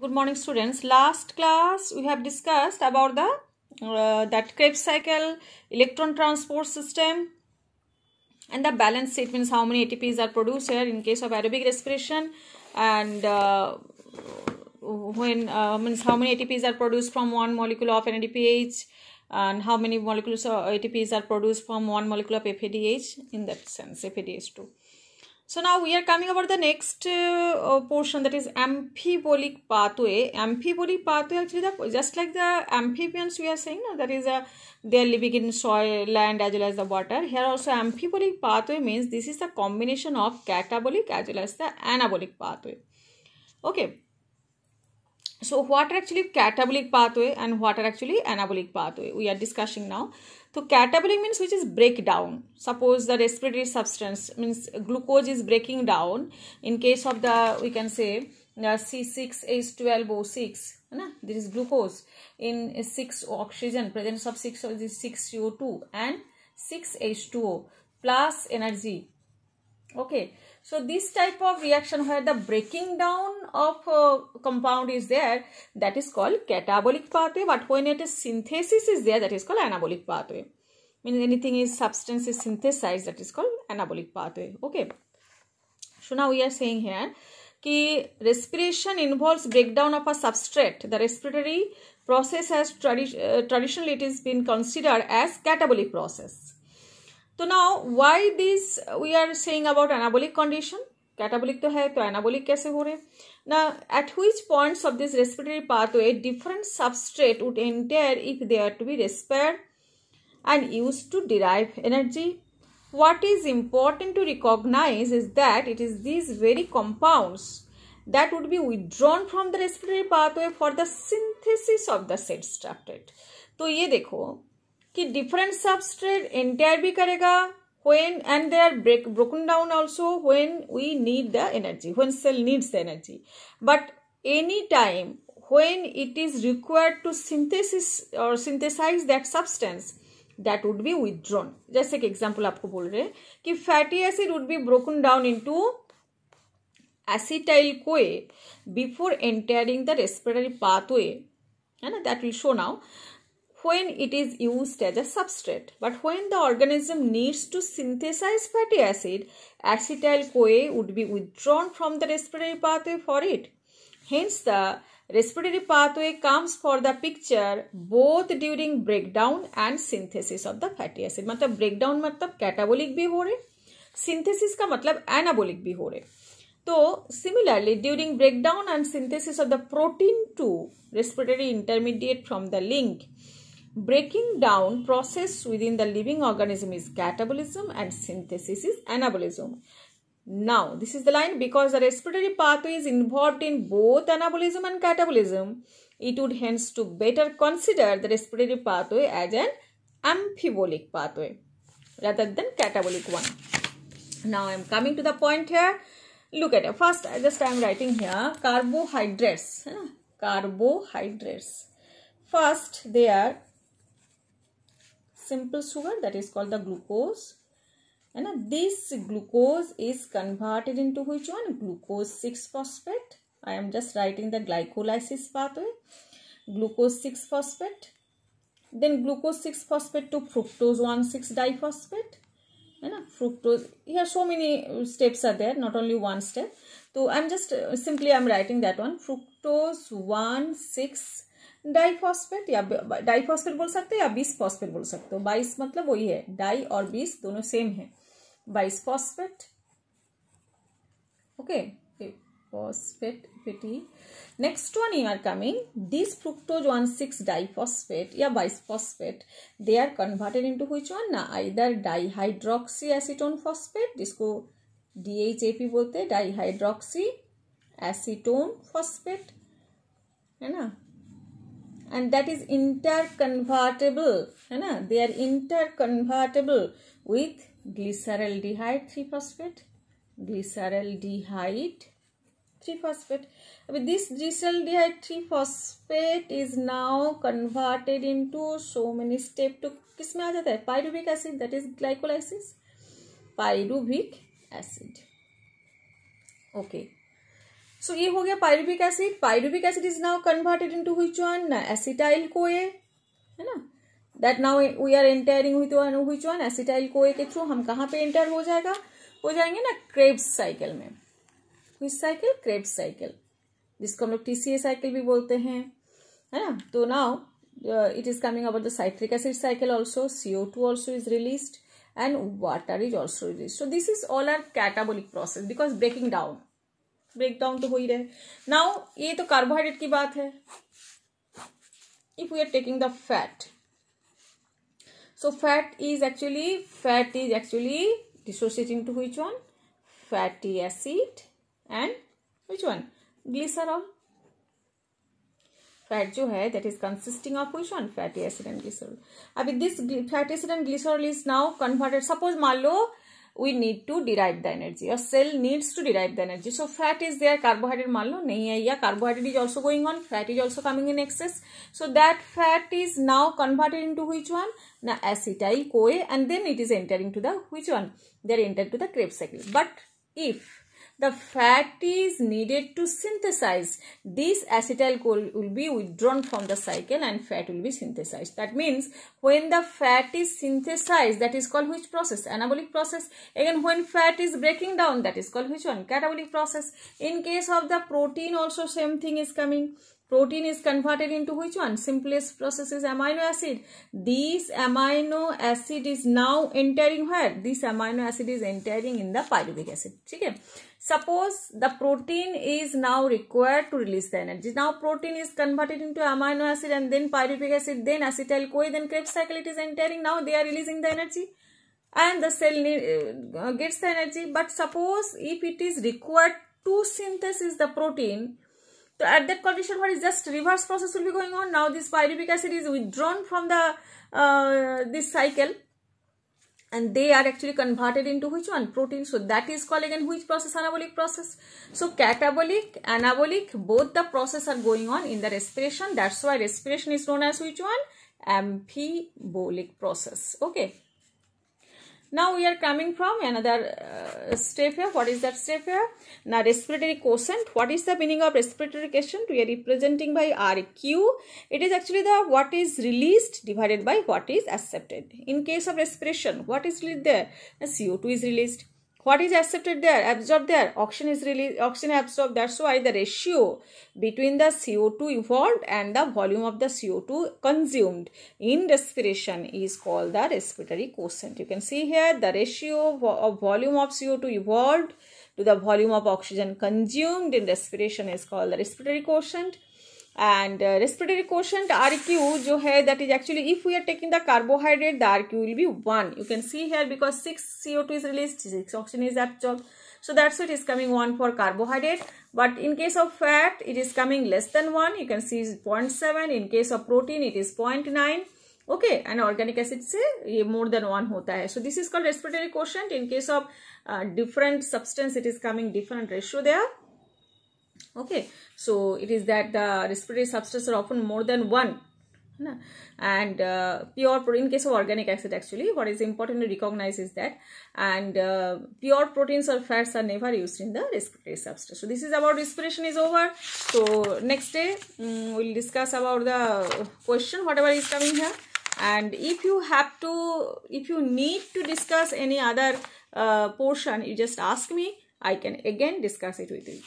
Good morning students. Last class we have discussed about the uh, that Krebs cycle, electron transport system and the balance state means how many ATPs are produced here in case of aerobic respiration and uh, when uh, means how many ATPs are produced from one molecule of NADPH and how many molecules of ATPs are produced from one molecule of FADH in that sense FADH2 so now we are coming over the next uh, portion that is amphibolic pathway. Amphibolic pathway actually the, just like the amphibians we are saying no, that is a they are living in soil, land as well as the water. Here also amphibolic pathway means this is the combination of catabolic as well as the anabolic pathway. Okay. So what are actually catabolic pathway and what are actually anabolic pathway we are discussing now. So catabolic means which is breakdown. Suppose the respiratory substance means glucose is breaking down. In case of the we can say the C6H12O6. This is glucose in 6 oxygen presence of 6 of this 6 CO2 and 6 H2O plus energy. Okay. So this type of reaction where the breaking down of uh, compound is there that is called catabolic pathway but when it is synthesis is there that is called anabolic pathway. Means anything is substance is synthesized that is called anabolic pathway. Okay. So now we are saying here कि respiration involves breakdown of a substrate. The respiratory process has tradi uh, traditionally been considered as catabolic process. तो now why this we are saying about anabolic condition catabolic तो है तो anabolic कैसे हो रहे ना at which points of this respiratory pathway different substrate would enter if they are to be respired and used to derive energy what is important to recognize is that it is these very compounds that would be withdrawn from the respiratory pathway for the synthesis of the said substrate तो ये देखो कि different substrate entire भी करेगा and they are break broken down also when we need the energy when cell needs the energy but any time when it is required to synthesis or synthesize that substance that would be withdrawn जैसे कि example आपको बोल रहे हैं कि fatty acid would be broken down into acetyl CoA before entering the respiratory pathway है ना that will show now when it is used as a substrate. But when the organism needs to synthesize fatty acid, acetyl CoA would be withdrawn from the respiratory pathway for it. Hence, the respiratory pathway comes for the picture both during breakdown and synthesis of the fatty acid. मतलब breakdown मतलब catabolic भी हो रहे synthesis का मतलब anabolic भी हो रहे तो similarly during breakdown and synthesis of the protein 2 respiratory intermediate from the link Breaking down process within the living organism is catabolism and synthesis is anabolism. Now, this is the line because the respiratory pathway is involved in both anabolism and catabolism. It would hence to better consider the respiratory pathway as an amphibolic pathway rather than catabolic one. Now, I am coming to the point here. Look at it. First, I just I am writing here carbohydrates. Carbohydrates. First, they are simple sugar that is called the glucose. And this glucose is converted into which one? Glucose 6 phosphate. I am just writing the glycolysis pathway. Glucose 6 phosphate. Then glucose 6 phosphate to fructose 1 6 diphosphate. And fructose here so many steps are there not only one step. So i'm just uh, simply i'm writing that one. Fructose 1 6 diphosphate या diphosphate बोल सकते हो या बीस phosphate बोल सकते हो। बाईस मतलब वही है, डाई और बीस दोनों सेम है। बाईस फॉस्फेट ओके फॉस्फेट फिटी next one you are coming this fructose one six diphosphate या bisphosphate they are converted in to which one ना आइदर डाईहाइड्रोक्सी एसिटोन फॉस्फेट जिसको डी बोलते हैं डाईहाइड्रोक्सी एसिटोन फॉस्फेट है ना? and that is interconvertible है ना they are interconvertible with glyceraldehyde 3 phosphate glyceraldehyde 3 phosphate but this glyceraldehyde 3 phosphate is now converted into so many step to किस में आ जाता है pyruvic acid that is glycolysis pyruvic acid okay So ये हो गया pyruvic acid. Pyruvic acid is now converted into which one acetyl CoA, है ना? That now we are entering with one which one acetyl CoA के through हम कहाँ पे enter हो जाएगा? हो जाएँगे ना क्रेब्स साइकिल में। विच साइकिल क्रेब्स साइकिल जिसको हम लोग टीसीए साइकिल भी बोलते हैं, है ना? तो now it is coming about the citric acid cycle also CO two also is released and water is also released. So, this is all our catabolic process because breaking down. Break down तो हो ही रहे। Now ये तो carbohydrate की बात है। If we are taking the fat so fat is actually fat is actually dissociating to which one fatty acid and which one glycerol fat जो है that is consisting of which one fatty acid and glycerol अभी this fatty acid and glycerol is now converted suppose मान लो we need to derive the energy. Your cell needs to derive the energy. So fat is there, carbohydrate malno nahi hai. Yeah, carbohydrate is also going on, fat is also coming in excess. So that fat is now converted into which one? Now acetyl CoA and then it is entering to the which one? They are entered to the Krebs cycle. But if the fat is needed to synthesize. This acetyl will be withdrawn from the cycle and fat will be synthesized. That means when the fat is synthesized, that is called which process? Anabolic process. Again, when fat is breaking down, that is called which one? Catabolic process. In case of the protein also same thing is coming protein is converted into which one simplest process is amino acid this amino acid is now entering where this amino acid is entering in the pyruvic acid okay suppose the protein is now required to release the energy. Now protein is converted into amino acid and then pyruvic acid then acetyl coa then krebs cycle it is entering. Now they are releasing the energy. And the cell need, uh, gets the energy. But suppose if it is required to synthesize the protein so at that condition, what is just reverse process will be going on. Now this pyruvic acid is withdrawn from the uh, this cycle and they are actually converted into which one? Protein. So that is called again which process? Anabolic process. So catabolic, anabolic, both the process are going on in the respiration. That's why respiration is known as which one? Amphibolic process. Okay. Now we are coming from another uh, step here. What is that step here? Now respiratory quotient. What is the meaning of respiratory quotient? We are representing by RQ. It is actually the what is released divided by what is accepted. In case of respiration, what is released there? The CO2 is released what is accepted there? Absorbed there. Oxygen is really oxygen absorbed. That's why the ratio between the co2 evolved and the volume of the co2 consumed in respiration is called the respiratory quotient. You can see here the ratio of volume of co2 evolved to the volume of oxygen consumed in respiration is called the respiratory quotient and respiratory question R Q जो है that is actually if you are taking the carbohydrate the R Q will be one you can see here because six C O two is release six oxygen is absorb so that's it is coming one for carbohydrate but in case of fat it is coming less than one you can see point seven in case of protein it is point nine okay and organic acid से ये more than one होता है. So this is called respiratory question in case of different substance it is coming different ratio there okay. So it is that the respiratory substances are often more than one and uh, pure protein in case of organic acid actually what is important to recognize is that and uh, pure proteins or fats are never used in the respiratory substance. So this is about respiration is over. So next day um, we'll discuss about the question whatever is coming here. And if you have to if you need to discuss any other uh, portion you just ask me. I can again discuss it with you